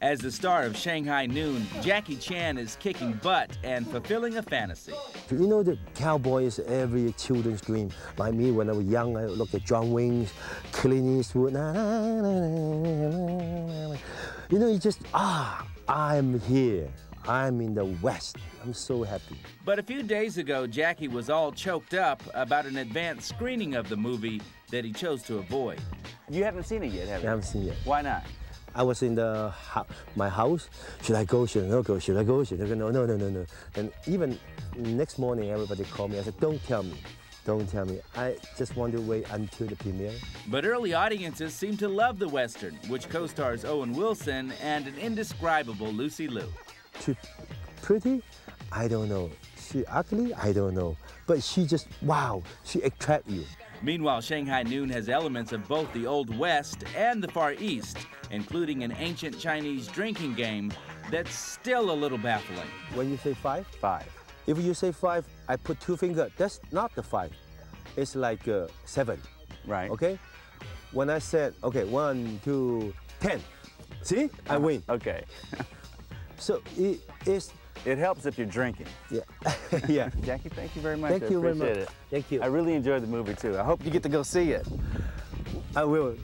As the star of Shanghai Noon, Jackie Chan is kicking butt and fulfilling a fantasy. You know, the cowboy is every children's dream. Like me, when I was young, I looked at John Wayne, Clint Eastwood. Na, na, na, you know, you just, ah, I'm here. I'm in the West. I'm so happy. But a few days ago, Jackie was all choked up about an advanced screening of the movie that he chose to avoid. You haven't seen it yet, have I you? haven't seen it. Why not? I was in the my house. Should I go? Should I not go? Should I go? Should I go? No, no, no, no, no. And even next morning, everybody called me. I said, "Don't tell me, don't tell me. I just want to wait until the premiere." But early audiences seem to love the Western, which co stars Owen Wilson and an indescribable Lucy Liu. She pretty? I don't know. She ugly? I don't know. But she just wow. She attract you. Meanwhile, Shanghai Noon has elements of both the Old West and the Far East, including an ancient Chinese drinking game that's still a little baffling. When you say five, Five. if you say five, I put two finger. That's not the five. It's like uh, seven. Right. Okay. When I said okay, one, two, ten. See, I win. Okay. So it is, It helps if you're drinking. yeah, yeah. Jackie, thank you very much. Thank I you very appreciate much. It. Thank you. I really enjoyed the movie too. I hope you get to go see it. I will.